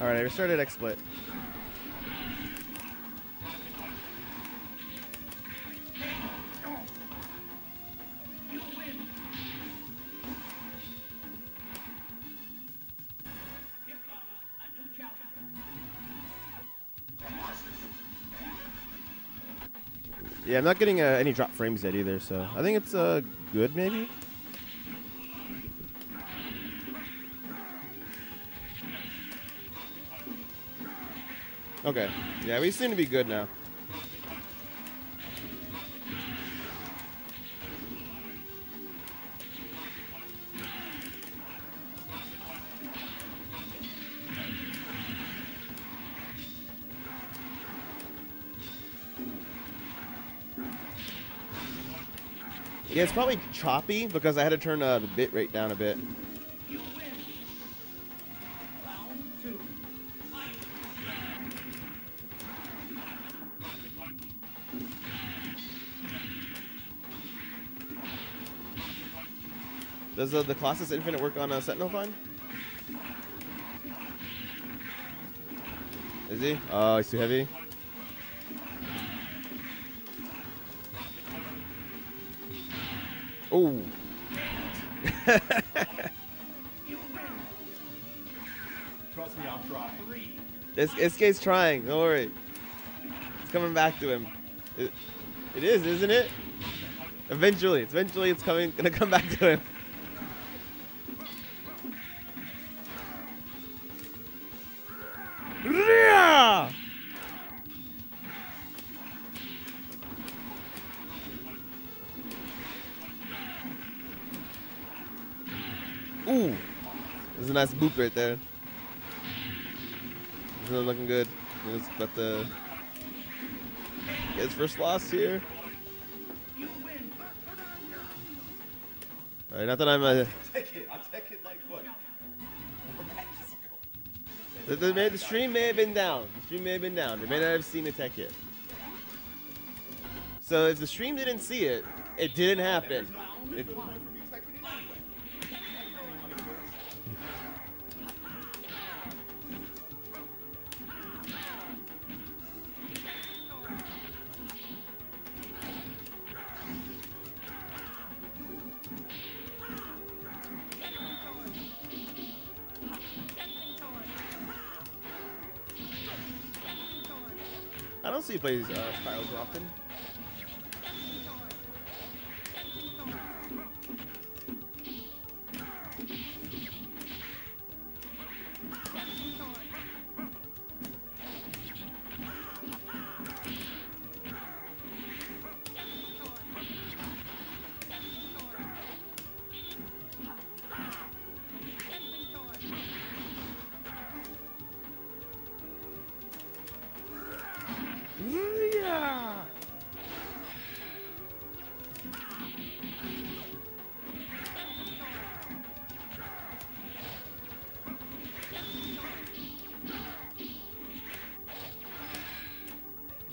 All right, I restarted XSplit. Yeah, I'm not getting uh, any drop frames yet either, so I think it's uh, good maybe. Okay. Yeah, we seem to be good now. Yeah, it's probably choppy because I had to turn uh, the bit rate down a bit. Does uh, the Colossus Infinite work on uh, Sentinel fine? Is he? Oh, he's too heavy. Oh. Trust me, I'm trying. This SK's trying. Don't worry. It's coming back to him. It, it is, isn't it? Eventually, it's eventually it's coming, gonna come back to him. Ooh, there's a nice boop right there. It's not looking good. It's about to get his first loss here. All right, not that I'm a. Take it. I'll take it like what? The, the, the stream may have been down. The stream may have been down. They may not have seen the tech yet. So if the stream didn't see it, it didn't happen. It, I don't see he plays uh, Spirals often.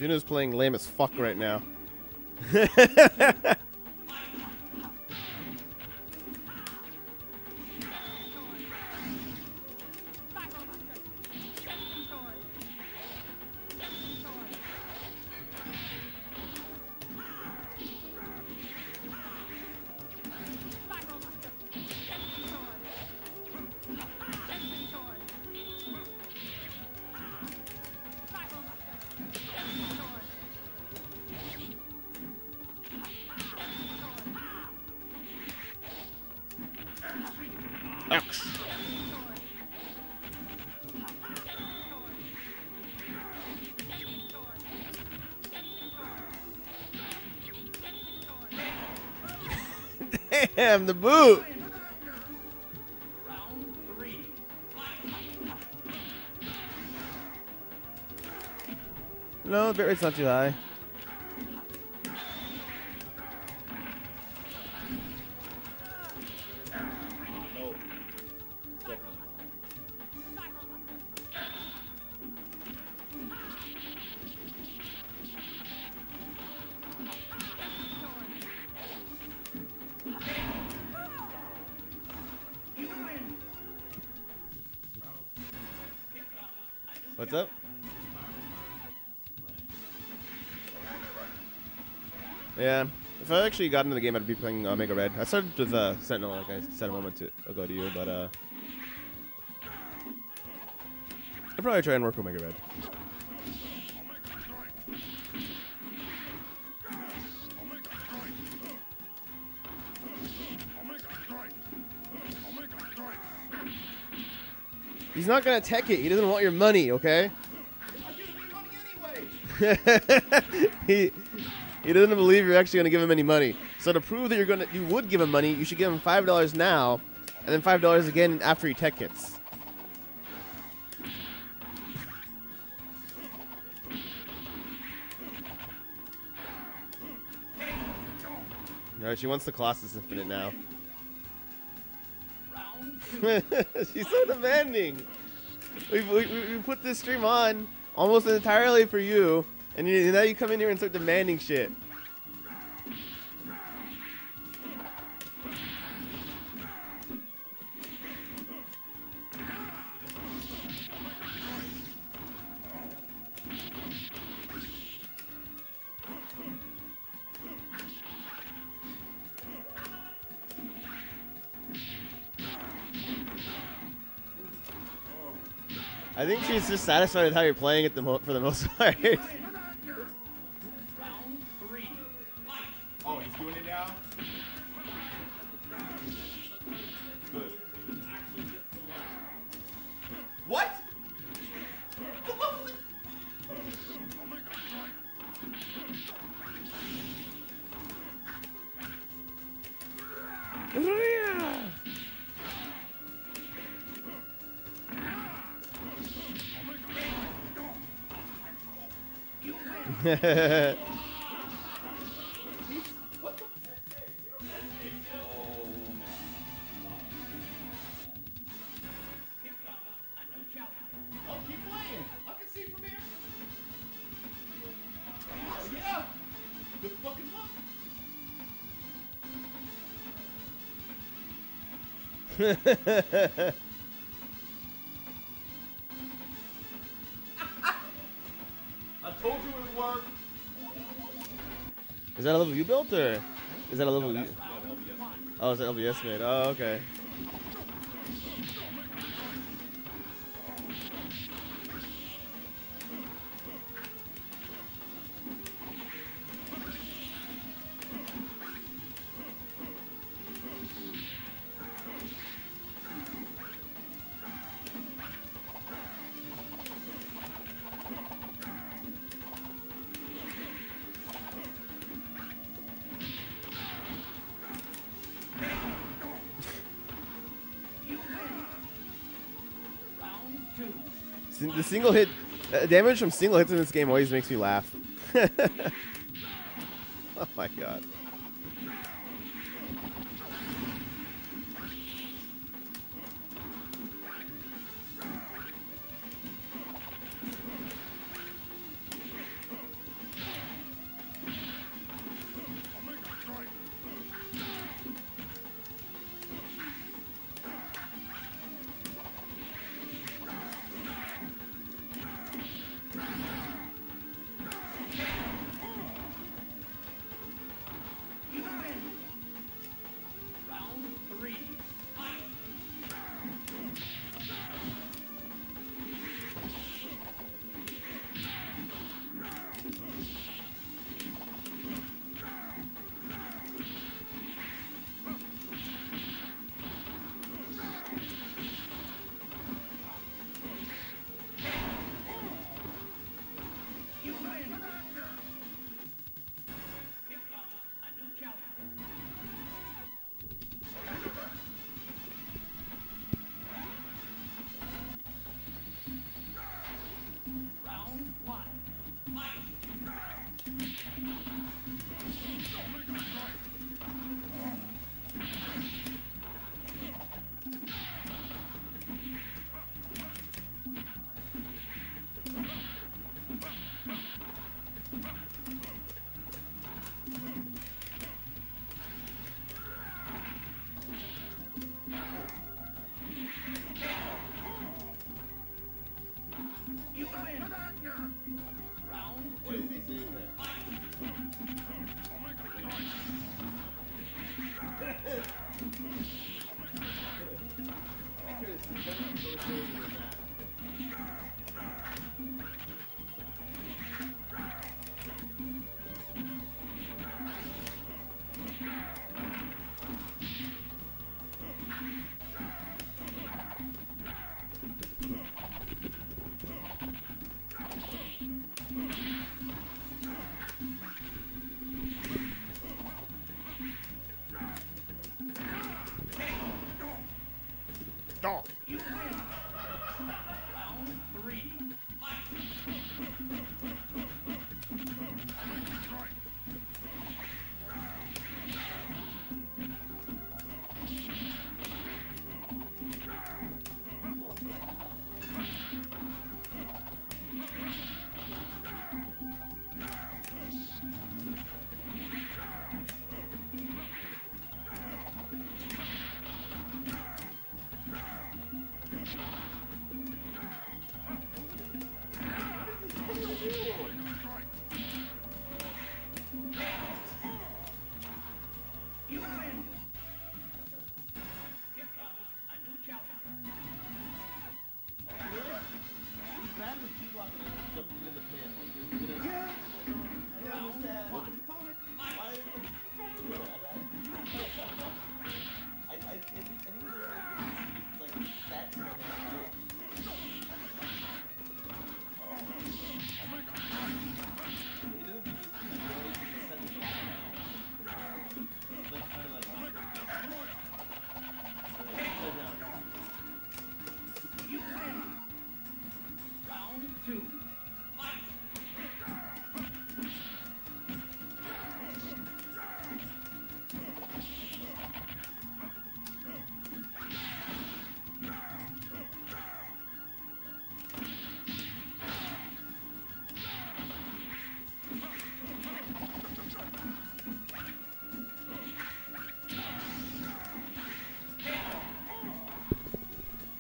Juno's playing lame as fuck right now. Damn, the boot. No, the bit rate's not too high. What's up? Yeah, if I actually got into the game, I'd be playing Omega Red. I started with uh, Sentinel, like I said a moment to, ago to you, but uh, I'd probably try and work with Omega Red. He's not gonna tech it. He doesn't want your money, okay? he he doesn't believe you're actually gonna give him any money. So to prove that you're gonna you would give him money, you should give him five dollars now, and then five dollars again after he tech hits. Alright, she wants the Colossus Infinite now. She's so demanding. We, we, we put this stream on almost entirely for you, and you, now you come in here and start demanding shit. I think she's just satisfied with how you're playing it the mo- for the most part. Oh, he's doing it now? Oh. Oh. I told you it would work. is that a level you built, or is that a level you? Oh, is that LBS made? Oh, okay. Single hit uh, damage from single hits in this game always makes me laugh. oh my god.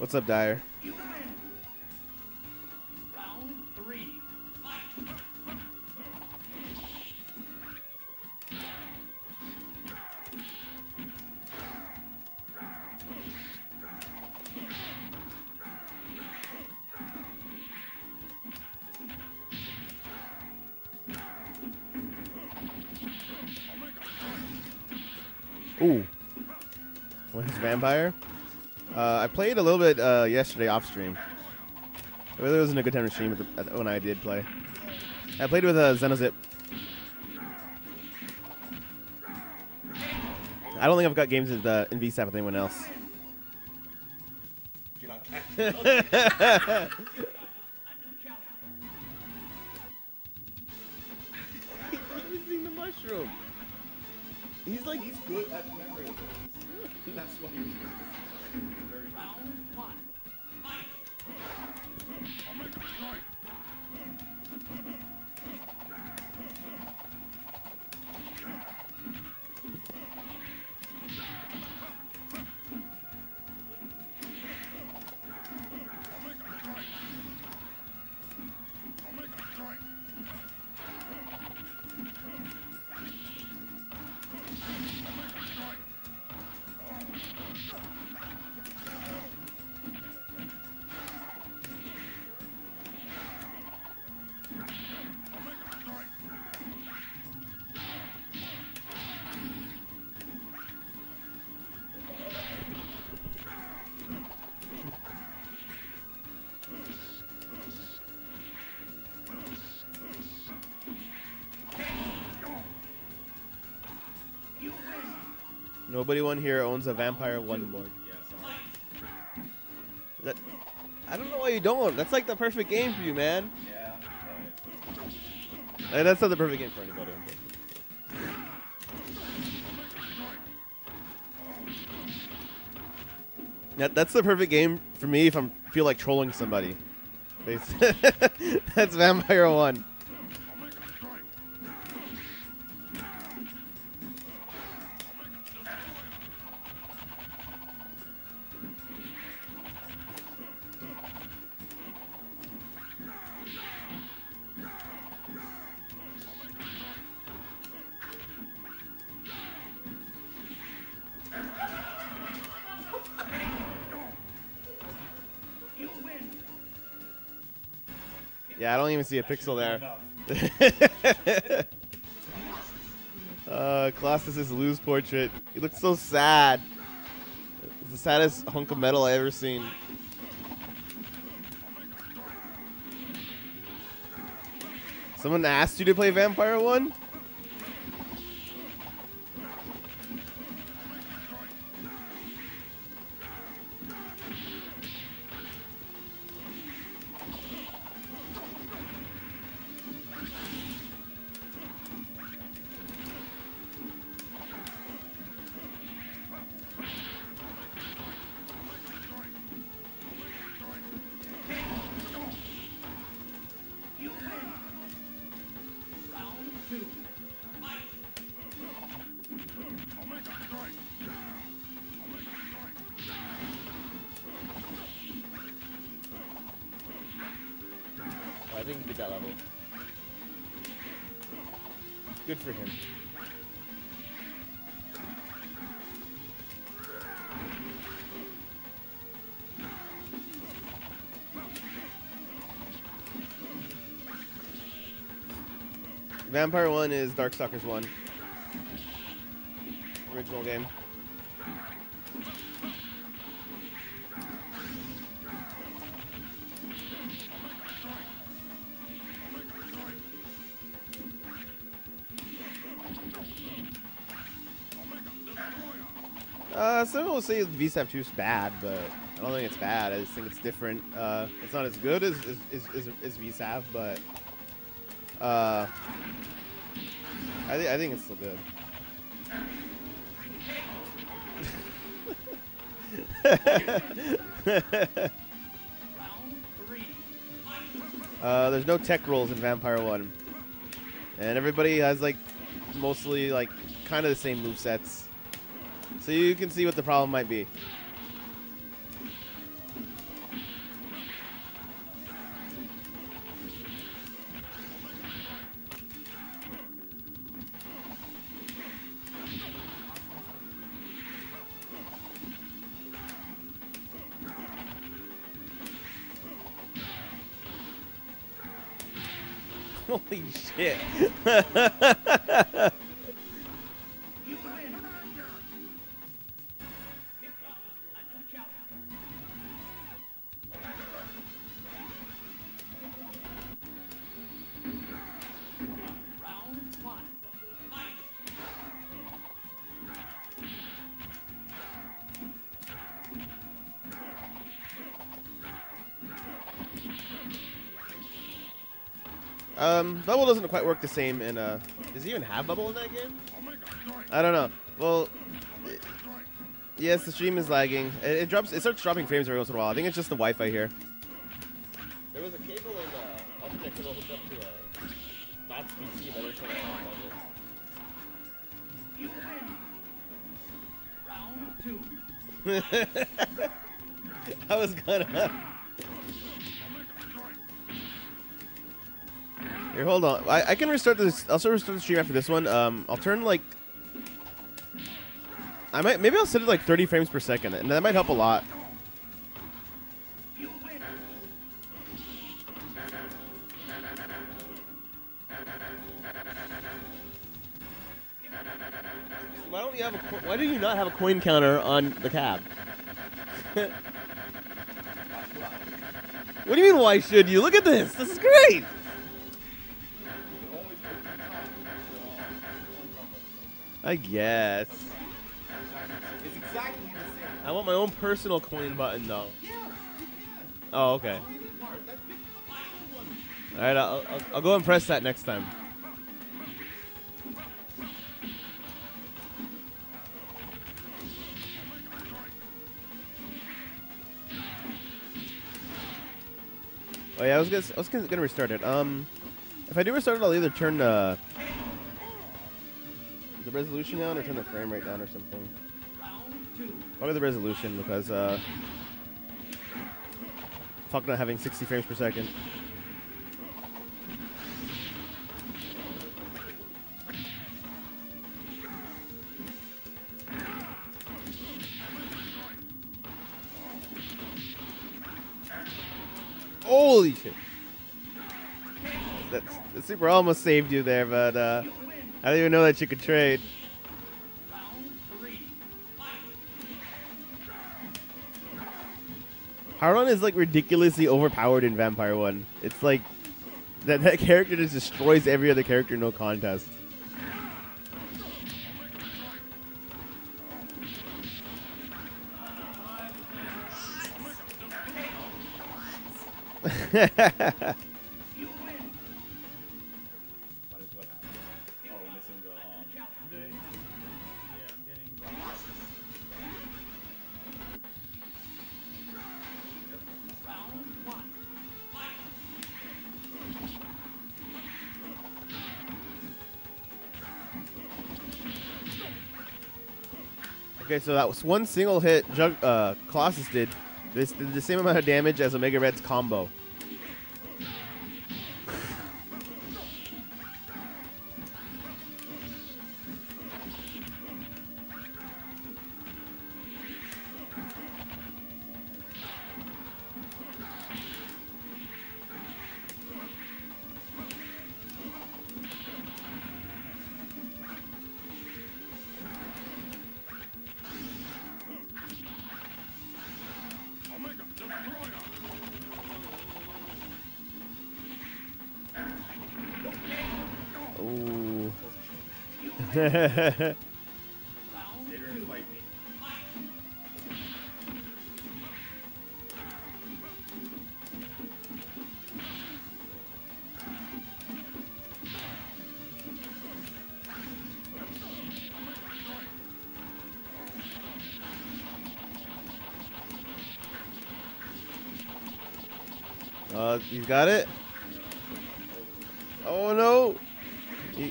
What's up, Dyer? You win. Round three. Fight. Ooh. What is vampire? Played a little bit uh, yesterday off stream. It really wasn't a good time to stream the, when I did play. I played with uh, Xenozip. I don't think I've got games in, uh, in VSAV with anyone else. A using the mushroom. He's like He's good at memory. That's what. Round one. Fight. Nobody one here owns a Vampire One board. That, I don't know why you don't. That's like the perfect game for you, man. Yeah, right. Like, that's not the perfect game for anybody. Yeah, that's the perfect game for me if I feel like trolling somebody. That's Vampire One. Yeah, I don't even see a pixel there. uh, Colossus's Lose portrait. He looks so sad. It's the saddest hunk of metal I ever seen. Someone asked you to play Vampire 1? He that level. Good for him. Vampire 1 is Darkstalkers 1. Original game. People say VSAV 2 is bad, but I don't think it's bad. I just think it's different. Uh, it's not as good as, as, as, as, VSAV, but uh, I, th- I think it's still good. Uh, there's no tech rolls in Vampire 1. And everybody has, like, mostly, like, kind of the same move sets. So you can see what the problem might be. Holy shit. Um, bubble doesn't quite work the same in uh does he even have bubble in that game? I don't know. Well it- yes, the stream is lagging. It, it drops it starts dropping frames every once in a while. I think it's just the Wi-Fi here. There was a cable in uh Ultimate cable hooked up to a Dots PC, but it's You win. Round two. I was gonna hold on. I, I can restart this. I'll restart the stream after this one. Um, I'll turn like. I might maybe I'll set it like 30 frames per second, and that might help a lot. Why don't you have a? Why do you not have a coin counter on the cab? what do you mean? Why should you? Look at this. This is great. I guess. Exactly. I want my own personal coin button though. Oh, okay. All right, I'll, I'll, I'll go and press that next time. Oh yeah, I was gonna, I was gonna restart it. Um, if I do restart it, I'll either turn uh, the resolution down or turn the frame rate down or something. Probably the resolution because uh, fuck not having 60 frames per second. Holy shit! that, that super almost saved you there, but uh, I didn't even know that you could trade. Haron is like ridiculously overpowered in Vampire One. It's like that that character just destroys every other character, no contest. Okay, so that was one single hit Jug uh, Colossus did. This did the same amount of damage as Omega Red's combo. Uh, he's got it.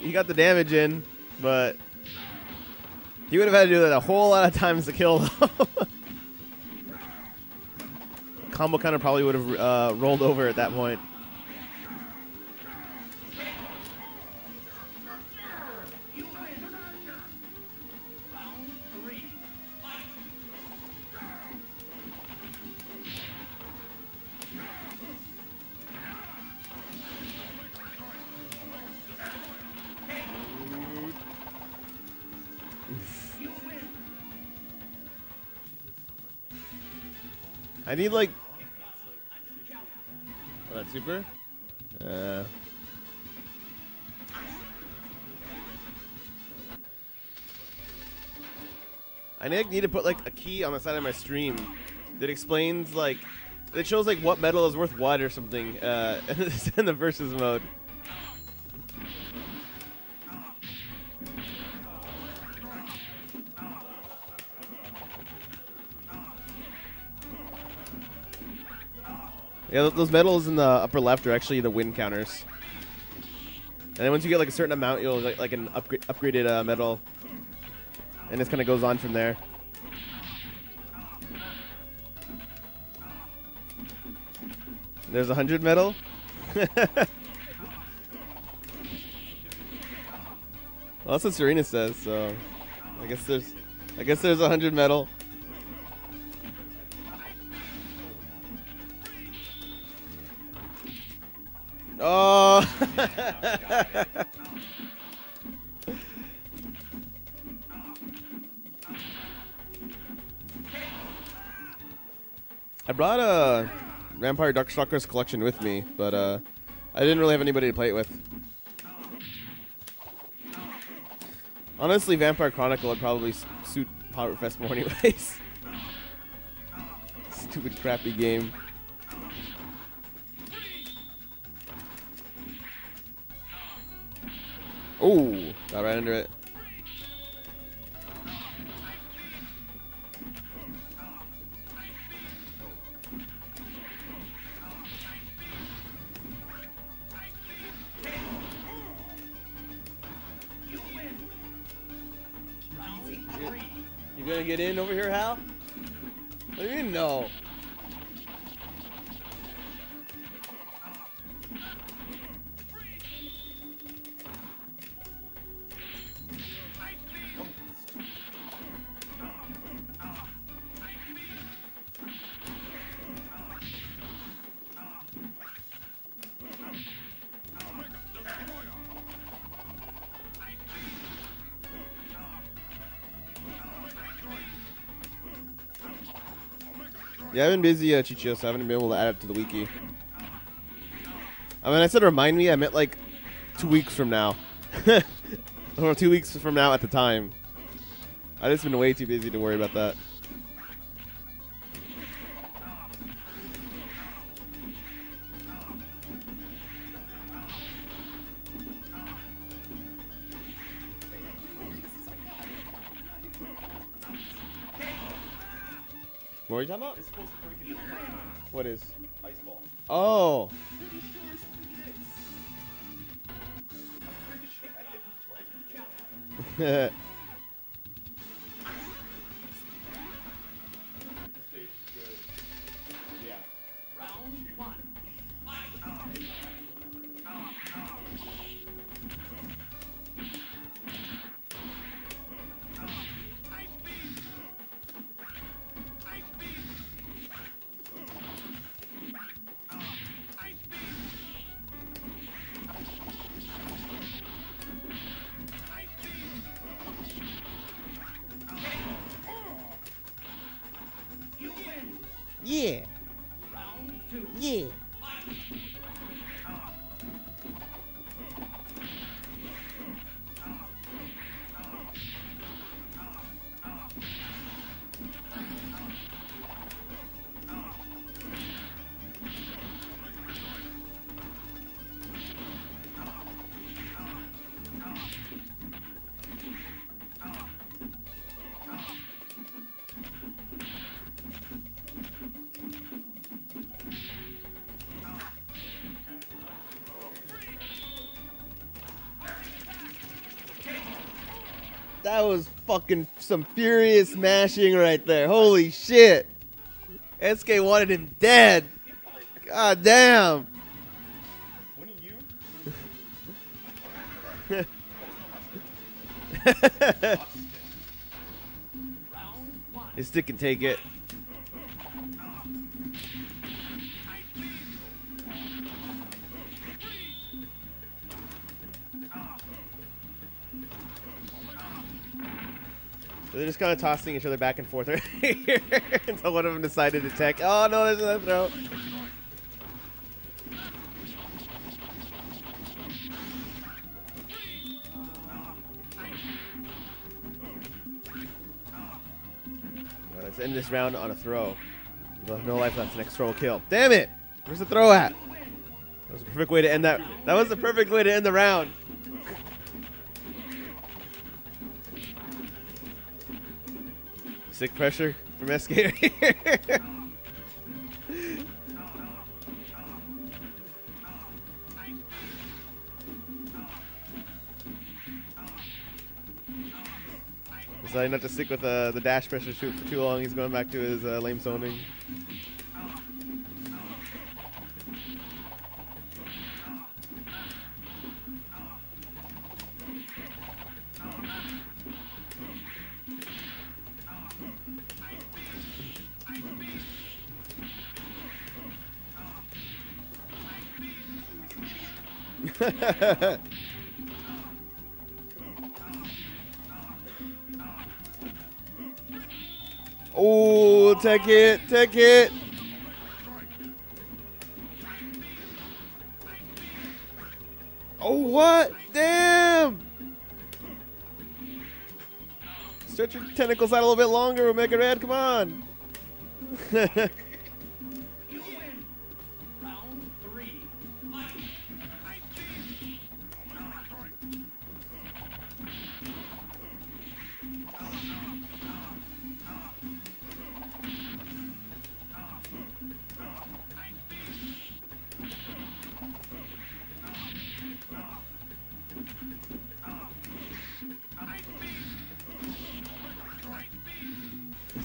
He, got the damage in, but he would have had to do that a whole lot of times to kill. Combo kind of probably would have uh, rolled over at that point. I need like. Oh, that super? Uh. I need, need to put like a key on the side of my stream that explains like that shows like what metal is worth what or something uh, in the versus mode. Yeah, those medals in the upper left are actually the win counters. And then once you get like a certain amount, you'll like, like an upgra- upgraded uh, medal, and this kind of goes on from there. There's a hundred medal. well, that's what Serena says. So, I guess there's, I guess there's a hundred medal. Brought a Vampire Darkstalkers collection with me, but uh, I didn't really have anybody to play it with. Honestly, Vampire Chronicle would probably suit Povertfest more anyways. Stupid crappy game. Oh, got right under it. You gonna get in over here, Hal? What do you mean no? Yeah, I've been busy, uh, Chicho, so I haven't been able to add it to the wiki. I mean, I said remind me, I meant like two weeks from now. or two weeks from now at the time. I just been way too busy to worry about that. Are you talking about? It's supposed to break it What is? ice ball. Oh. yeah, That was fucking some furious mashing right there. Holy shit. SK wanted him dead. God damn. His stick can take it. They're just kind of tossing each other back and forth until one of them decided to tech. Oh no, there's another throw. Well, let's end this round on a throw. You'll have no life left. Next throw will kill. Damn it! Where's the throw at? That was the perfect way to end that. That was the perfect way to end the round. Sick pressure from SK. Deciding not to stick with uh, the dash pressure shoot for too long. He's going back to his uh, lame zoning. Oh, it. Take it. Oh, what? Damn! Stretch your tentacles out a little bit longer, Omega Red. Come on.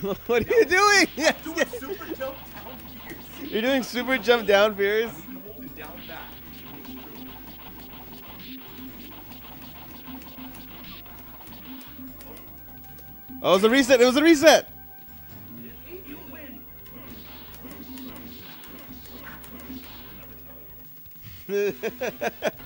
what are you doing? You're doing super jump down, down. Oh, it was a reset. It was a reset.